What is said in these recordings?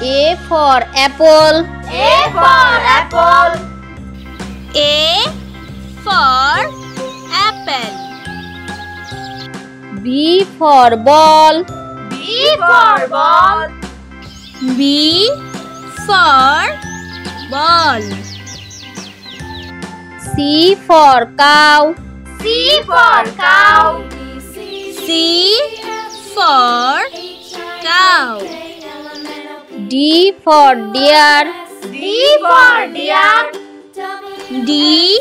A for apple. A for apple. A for apple. B for ball. B for ball. B for ball. C for cow. C for cow. C for cow. D for deer. D for deer. D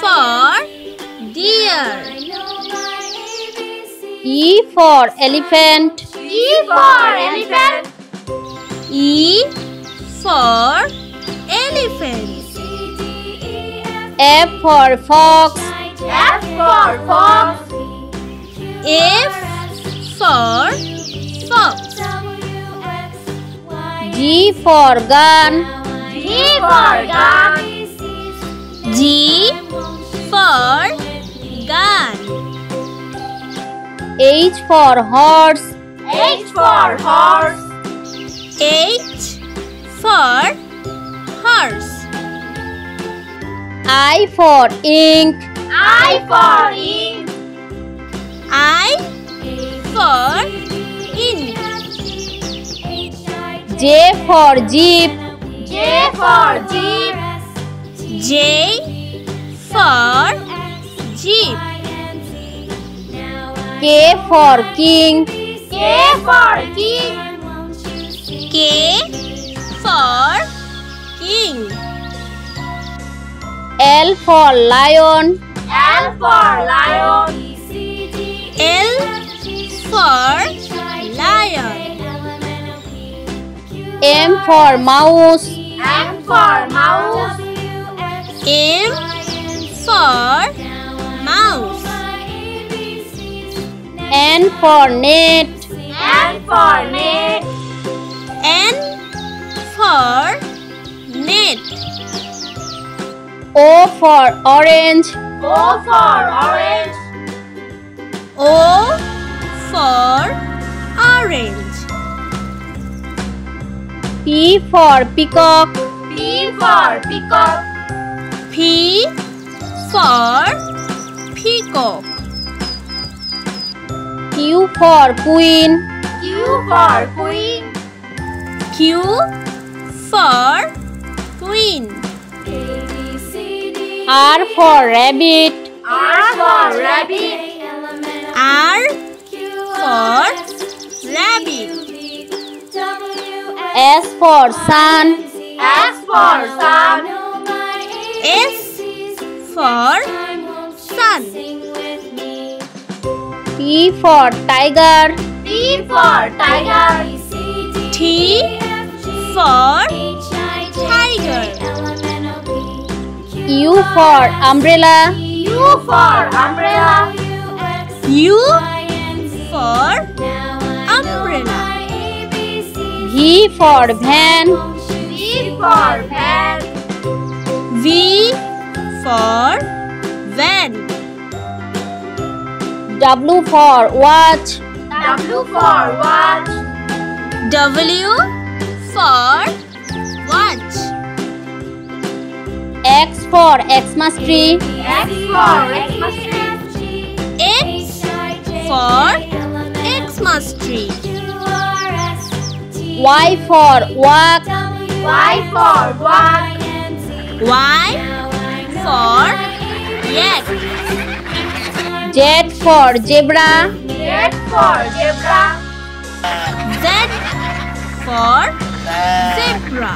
for deer. E for elephant. E for elephant. E for elephant. F for fox. F for fox. F for G for gun. G for gun. G for gun. H for horse. H for horse. H for horse. I for ink. I for ink. I for ink. J for jeep. J for jeep. J for jeep. K for king. K for king. K for king. L for lion. L for lion. M for mouse. M for mouse. M for mouse. N for net. N for net. N for net. O for orange. O for orange. O P for peacock. P for peacock. P for peacock. Q for queen. Q for queen. Q for queen. R for rabbit. R for rabbit. R for rabbit. S for sun. S for sun. S for sun. T for tiger. T for tiger. T for tiger. U for umbrella. U for umbrella. U V for van. V for van. V for van. W for watch. W for watch. W for watch. X for Xmas tree. X for Xmas tree. X for Xmas tree. Y for walk. Y for walk. Y for yak. Z for zebra. Z for zebra. Z for zebra.